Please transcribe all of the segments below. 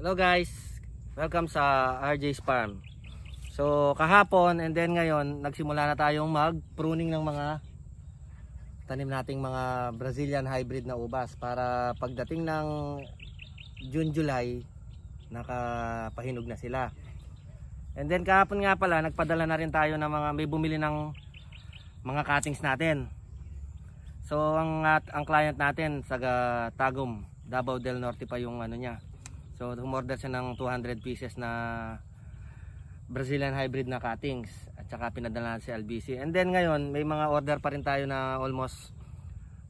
Hello guys, welcome sa RJ's Farm. So kahapon and then ngayon nagsimula na tayong mag pruning ng mga tanim nating mga Brazilian hybrid na ubas para pagdating ng June July nakapahinog na sila. And then kahapon nga pala nagpadala na rin tayo ng mga may bumili ng mga cuttings natin. So ang ang client natin sa Tagum, Davao del Norte pa yung ano niya. So umorder siya ng 200 pieces na Brazilian hybrid na cuttings at saka pinadala sa LBC. And then ngayon may mga order pa rin tayo na almost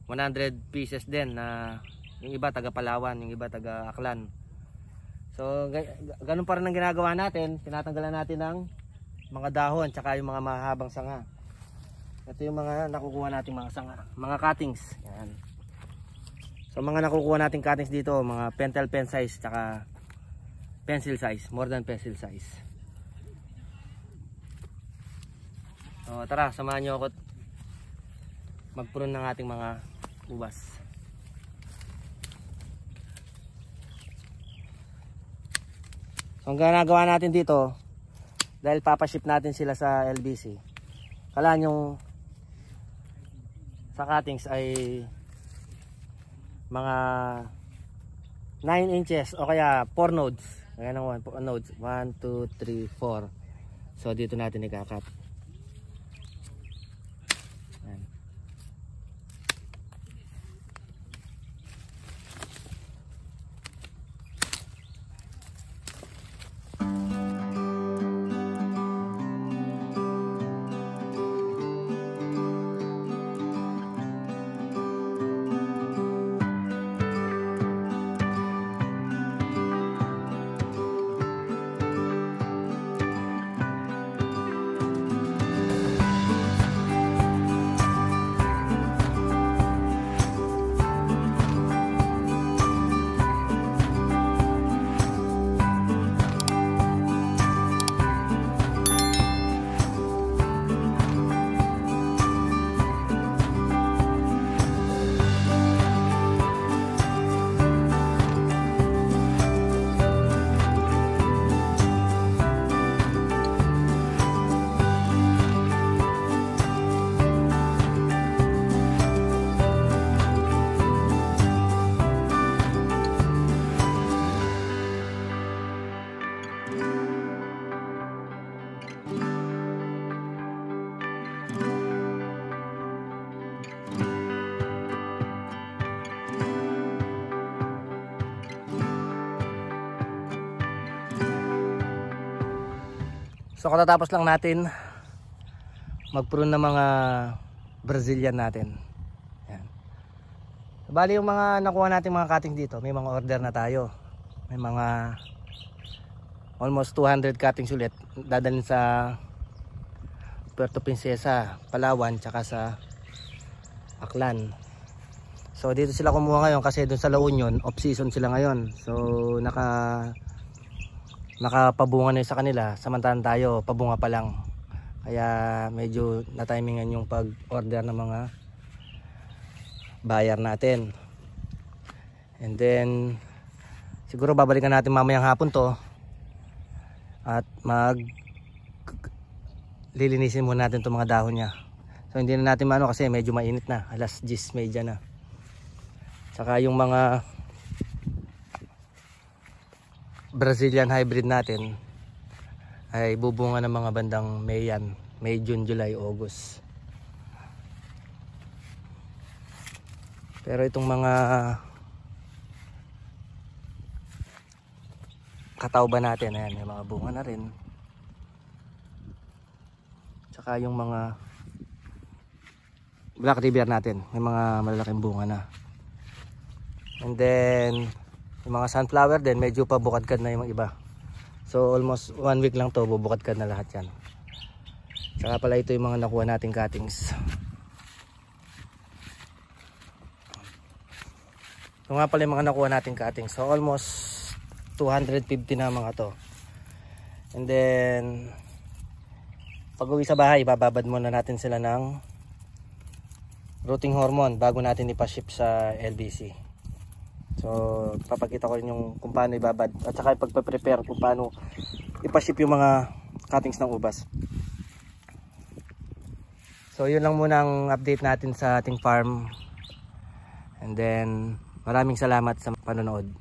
100 pieces din na yung iba taga Palawan, yung iba taga Aklan. So ganun pa rin ang ginagawa natin, tinatanggalan natin ng mga dahon tsaka yung mga mahabang sanga. Ito yung mga nakukuha nating mga sanga, mga cuttings. Yan. So mga nakukuha nating cuttings dito, mga pentel pen size tsaka pencil size, more than pencil size. So tara, samahan niyo ako magpuron ng ating mga ubas. So ang ginagawa natin dito, dahil papaship natin sila sa LBC, kalaan yung sa cuttings ay mga 9 inches o kaya 4 nodes. Kaya ng 1 nodes. 1, 2, 3, 4 so dito natin ikakat So katatapos lang natin magprune ng mga Brazilian natin. Yan. Bali yung mga nakuha natin mga cutting dito, may mga order na tayo. May mga almost 200 cuttings ulit dadalhin sa Puerto Princesa, Palawan, tsaka sa Aklan. So dito sila kumuha ngayon kasi doon sa La Union, off season sila ngayon. So naka nakapabunga na sa kanila samantalang tayo pabunga pa lang. Kaya medyo na-timingan yung pag order ng mga buyer natin. And then siguro babalikan natin mamayang hapon to at mag lilinisin muna natin itong mga dahon nya so hindi na natin maano kasi medyo mainit na. Alas 10 medya na. Saka yung mga Brazilian hybrid natin ay bubunga ng mga bandang May yan. May, June, July, August. Pero itong mga katawba natin, ayan, may mga bunga na rin. Tsaka yung mga black river natin, may mga malalaking bunga na. And then yung mga sunflower din medyo pabukadkad na yung iba. So almost one week lang to bubukadkad na lahat yan. Saka pala ito yung mga nakuha nating cuttings. Ito nga pala yung mga nakuha nating cuttings. So almost 250 na mga to. And then pag uwi sa bahay bababad muna natin sila ng rooting hormone bago natin ipaship sa LBC So, papakita ko rin yung kung paano ibabad at saka pagpa-prepare kung paano ipaship yung mga cuttings ng ubas. So, yun lang muna ang update natin sa ating farm. And then, maraming salamat sa panonood.